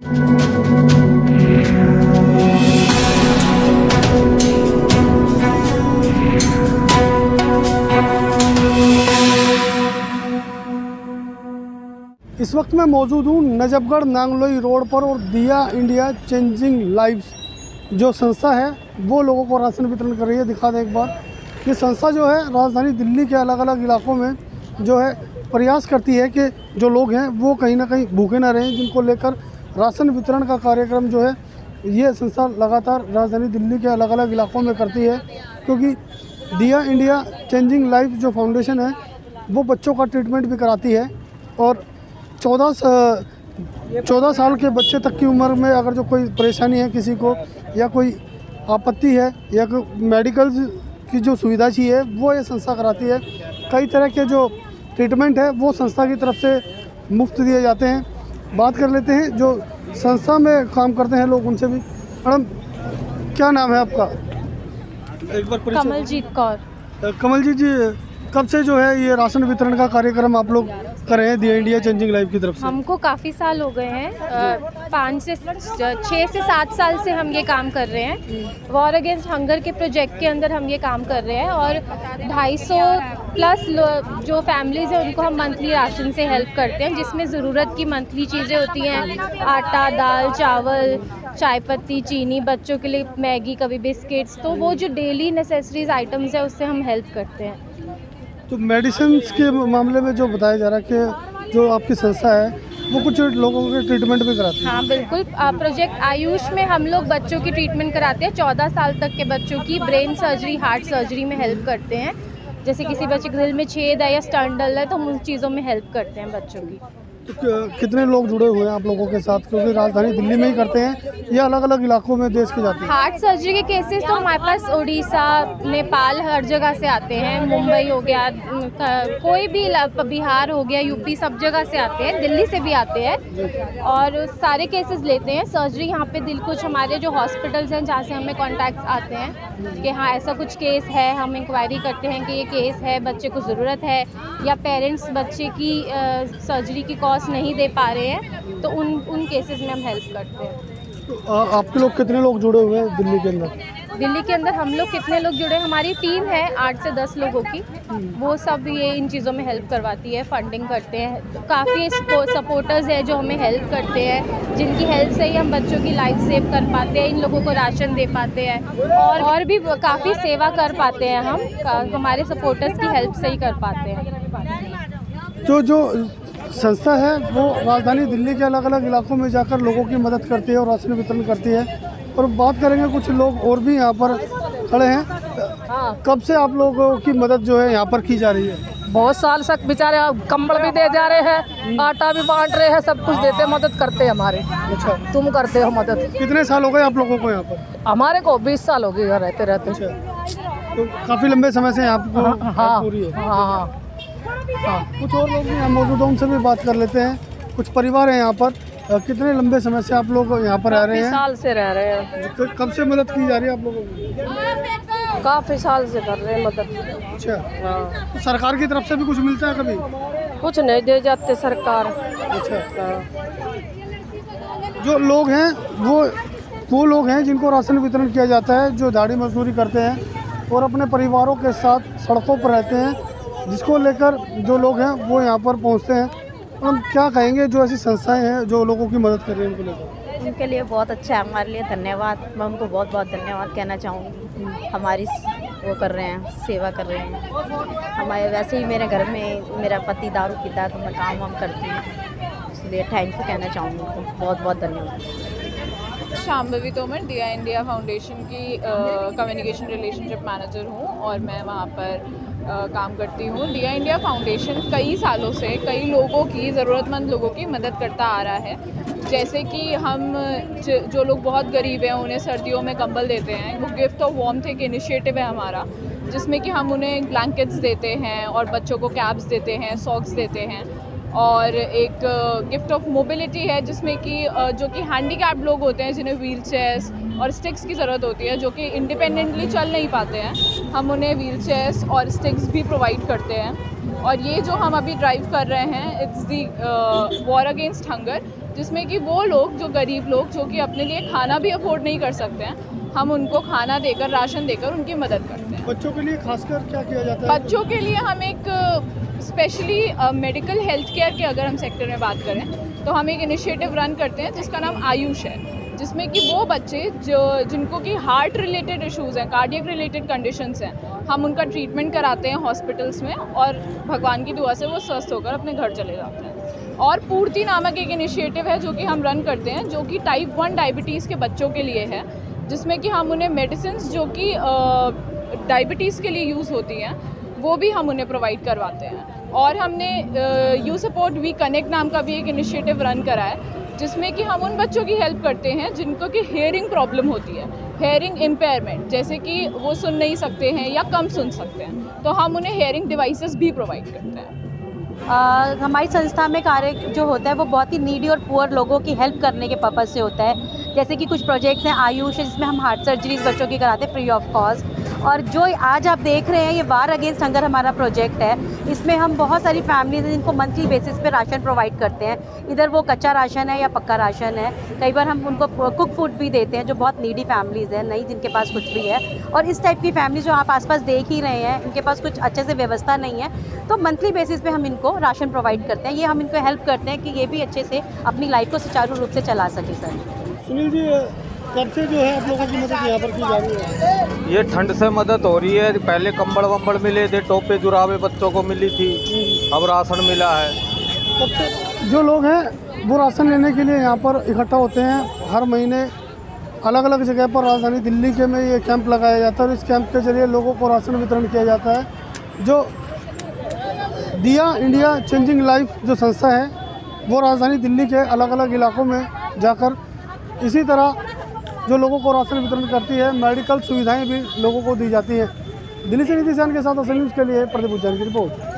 इस वक्त मैं मौजूद हूँ नजफगढ़ नांगलोई रोड पर और दिया इंडिया चेंजिंग लाइव्स। जो संस्था है, वो लोगों को राशन वितरण कर रही है। दिखा दें एक बार। ये संस्था जो है, राजधानी दिल्ली के अलग अलग इलाकों में जो है, प्रयास करती है कि जो लोग हैं, वो कहीं ना कहीं भूखे ना रहें, जिनको लेकर राशन वितरण का कार्यक्रम जो है, ये संस्था लगातार राजधानी दिल्ली के अलग अलग इलाकों में करती है, क्योंकि दिया इंडिया चेंजिंग लाइफ जो फाउंडेशन है, वो बच्चों का ट्रीटमेंट भी कराती है और चौदह चौदह साल के बच्चे तक की उम्र में अगर जो कोई परेशानी है किसी को, या कोई आपत्ति है, या मेडिकल की जो सुविधा चाहिए वो ये संस्था कराती है। कई तरह के जो ट्रीटमेंट है, वो संस्था की तरफ़ से मुफ़्त दिए जाते हैं। बात कर लेते हैं जो संस्था में काम करते हैं लोग उनसे भी। मैडम क्या नाम है आपका? एक बार कमलजीत कौर। कमलजीत जी कब से जो है ये राशन वितरण का कार्यक्रम आप लोग कर रहे हैं दिया इंडिया चेंजिंग लाइफ की तरफ़ से? हमको काफ़ी साल हो गए हैं। पाँच से छः से सात साल से हम ये काम कर रहे हैं। वॉर अगेंस्ट हंगर के प्रोजेक्ट के अंदर हम ये काम कर रहे हैं और 250 प्लस जो फैमिलीज़ हैं, उनको हम मंथली राशन से हेल्प करते हैं, जिसमें ज़रूरत की मंथली चीज़ें होती हैं। आटा, दाल, चावल, चाय पत्ती, चीनी, बच्चों के लिए मैगी, कभी बिस्किट्स तो वो जो डेली नेसेसरीज आइटम्स है, उससे हम हेल्प करते हैं। तो मेडिसिन के मामले में जो बताया जा रहा है कि जो आपकी संस्था है, वो कुछ लोगों के ट्रीटमेंट भी कराते हैं। हाँ बिल्कुल। प्रोजेक्ट आयुष में हम लोग बच्चों की ट्रीटमेंट कराते हैं। चौदह साल तक के बच्चों की ब्रेन सर्जरी हार्ट सर्जरी में हेल्प करते हैं। जैसे किसी बच्चे के दिल में छेद है या स्टंट डल है तो हम उन चीज़ों में हेल्प करते हैं बच्चों क- कितने लोग जुड़े हुए हैं आप लोगों के साथ? क्योंकि राजधानी दिल्ली में ही करते हैं। या अलग अलग इलाकों में देश के जाते हैं। हार्ट सर्जरी के केसेस तो हमारे पास उड़ीसा नेपाल हर जगह से आते हैं। मुंबई हो गया कोई भी बिहार हो गया, यूपी सब जगह से आते हैं। दिल्ली से भी आते हैं और सारे केसेस लेते हैं। सर्जरी यहाँ पे दिल कुछ हमारे जो हॉस्पिटल्स हैं, जहाँ से हमें कॉन्टैक्ट्स आते हैं कि हाँ ऐसा कुछ केस है। हम इंक्वायरी करते हैं कि ये केस है, बच्चे को ज़रूरत है या पेरेंट्स बच्चे की सर्जरी की कॉस्ट नहीं दे पा रहे हैं तो उन उन केसेस में हम हेल्प करते हैं। तो आ, आपके लोग कितने लोग जुड़े हुए हैं दिल्ली के अंदर? दिल्ली के अंदर हम लोग कितने लोग जुड़े हैं? हमारी टीम है आठ से दस लोगों की। वो सब ये इन चीज़ों में हेल्प करवाती है फंडिंग करते हैं। तो काफ़ी सपोर्टर्स हैं जो हमें हेल्प करते हैं जिनकी हेल्प से ही हम बच्चों की लाइफ सेव कर पाते हैं इन लोगों को राशन दे पाते हैं। और और भी काफ़ी सेवा कर पाते हैं हम हमारे सपोर्टर्स की हेल्प से ही कर पाते हैं। जो जो संस्था है वो राजधानी दिल्ली के अलग अलग इलाकों में जाकर लोगों की मदद करती है और राशन वितरण करती है। और बात करेंगे कुछ लोग और भी यहाँ पर खड़े हैं। कब से आप लोगों की मदद जो है यहाँ पर की जा रही है? बहुत साल तक बेचारे कंबल भी दे जा रहे हैं आटा भी बांट रहे हैं सब कुछ देते हैं मदद करते हैं हमारे। अच्छा। तुम करते हो मदद। कितने साल हो गए आप लोगों को यहाँ पर? हमारे को 20 साल हो गए यहाँ रहते रहते अच्छा। तो काफ़ी लंबे समय से यहाँ पर हाँ। हाँ हो है। हाँ कुछ और लोग भी यहाँ मौजूद हैं उनसे भी बात कर लेते हैं। कुछ परिवार हैं यहाँ पर। कितने लंबे समय से आप लोग यहाँ पर रह रहे हैं? साल से रह रहे हैं। कब से मदद की जा रही है आप लोगों को? काफ़ी साल से कर रहे हैं मदद। अच्छा। हाँ। तो सरकार की तरफ़ से भी कुछ मिलता है कभी? कुछ नहीं दे जाते सरकार। अच्छा। हाँ। जो लोग हैं वो वो लोग हैं जिनको राशन वितरण किया जाता है जो दाढ़ी मजदूरी करते हैं और अपने परिवारों के साथ सड़कों पर रहते हैं जिसको लेकर जो लोग हैं वो यहाँ पर पहुँचते हैं। हम क्या कहेंगे जो ऐसी संस्थाएँ हैं जो लोगों की मदद कर रही हैं उनको लेकर उनके लिए बहुत अच्छा है हमारे लिए धन्यवाद। मैं उनको बहुत बहुत धन्यवाद कहना चाहूँगी हमारी वो कर रहे हैं सेवा कर रहे हैं। हमारे वैसे ही मेरे घर में मेरा पति दारू पीता है तो मैं काम वाम करती हूँ। इसलिए थैंक यू कहना चाहूँगी उनको। बहुत बहुत धन्यवाद। शाम शाम्भवी तोमर दिया इंडिया फाउंडेशन की कम्युनिकेशन रिलेशनशिप मैनेजर हूँ और मैं वहाँ पर काम करती हूँ। दिया इंडिया फाउंडेशन कई सालों से कई लोगों की, ज़रूरतमंद लोगों की मदद करता आ रहा है। जैसे कि हम ज- लोग बहुत गरीब हैं, उन्हें सर्दियों में कंबल देते हैं। वो गिफ्ट ऑफ़ वार्मथ एक इनिशिएटिव है हमारा, जिसमें कि हम उन्हें ब्लैंकेट्स देते हैं और बच्चों को कैप्स देते हैं सॉक्स देते हैं। और एक गिफ्ट ऑफ़ मोबिलिटी है, जिसमें कि जो कि हैंडीकैप लोग होते हैं, जिन्हें व्हील चेयर्स और स्टिक्स की ज़रूरत होती है जो कि इंडिपेंडेंटली चल नहीं पाते हैं। हम उन्हें व्हील चेयर्स और स्टिक्स भी प्रोवाइड करते हैं। और ये जो हम अभी ड्राइव कर रहे हैं it's the war against hunger जिसमें कि वो लोग जो गरीब लोग जो कि अपने लिए खाना भी अफोर्ड नहीं कर सकते हैं हम उनको खाना देकर राशन देकर उनकी मदद करते हैं। बच्चों के लिए खासकर क्या किया जाता है? बच्चों के लिए हम एक स्पेशली मेडिकल हेल्थ केयर के अगर हम सेक्टर में बात करें तो हम एक इनिशिएटिव रन करते हैं जिसका नाम आयुष है। जिसमें कि वो बच्चे जो जिनको कि हार्ट रिलेटेड इश्यूज़ हैं कार्डियक रिलेटेड कंडीशंस हैं, हम उनका ट्रीटमेंट कराते हैं हॉस्पिटल्स में और भगवान की दुआ से वो स्वस्थ होकर अपने घर चले जाते हैं। और पूर्ति नामक एक इनिशिएटिव है जो कि हम रन करते हैं, जो कि टाइप वन डायबिटीज़ के बच्चों के लिए है, जिसमें कि हम उन्हें मेडिसिन जो कि डायबिटीज़ के लिए यूज़ होती हैं, वो भी हम उन्हें प्रोवाइड करवाते हैं। और हमने यू सपोर्ट वी कनेक्ट नाम का भी एक इनिशिएटिव रन करा है जिसमें कि हम उन बच्चों की हेल्प करते हैं जिनको कि हेयरिंग प्रॉब्लम होती है हेयरिंग इम्पेयरमेंट जैसे कि वो सुन नहीं सकते हैं या कम सुन सकते हैं तो हम उन्हें हेयरिंग डिवाइसेस भी प्रोवाइड करते हैं। आ, हमारी संस्था में कार्य जो होता है वो बहुत ही नीडी और पुअर लोगों की हेल्प करने के पर्पज़ से होता है। जैसे कि कुछ प्रोजेक्ट्स हैं आयुष जिसमें हम हार्ट सर्जरीज बच्चों की कराते हैं फ्री ऑफ़ कॉस्ट और जो आज आप देख रहे हैं, ये वार अगेंस्ट हंगर हमारा प्रोजेक्ट है। इसमें हम बहुत सारी फैमिलीज़ हैं, जिनको मंथली बेसिस पे राशन प्रोवाइड करते हैं। इधर वो कच्चा राशन है या पक्का राशन है। कई बार हम उनको कुक फ़ूड भी देते हैं, जो बहुत नीडी फैमिलीज़ हैं, नहीं जिनके पास कुछ भी है। और इस टाइप की फैमिली जो आप आसपास देख ही रहे हैं, इनके पास कुछ अच्छे से व्यवस्था नहीं है तो मंथली बेसिस पे हम इनको राशन प्रोवाइड करते हैं। ये हम इनको हेल्प करते हैं कि ये भी अच्छे से अपनी लाइफ को सुचारू रूप से चला सके सर सुनील जी कब से जो है आप लोगों की मदद यहाँ पर की जा रही है? ये ठंड से मदद हो रही है। पहले कंबल वंबल मिले थे टोपे जुराबे बच्चों को मिली थी। अब राशन मिला है। से जो लोग हैं वो राशन लेने के लिए यहाँ पर इकट्ठा होते हैं। हर महीने अलग अलग जगह पर राजधानी दिल्ली के में ये कैंप लगाया जाता है और इस कैंप के ज़रिए लोगों को राशन वितरण किया जाता है। जो दिया इंडिया चेंजिंग लाइफ जो संस्था है वो राजधानी दिल्ली के अलग अलग इलाकों में जाकर इसी तरह जो लोगों को राशन वितरण करती है, मेडिकल सुविधाएँ भी लोगों को दी जाती हैं। दिल्ली से नीति के साथ असल न्यूज़ के लिए प्रदीप उज्जैन की रिपोर्ट।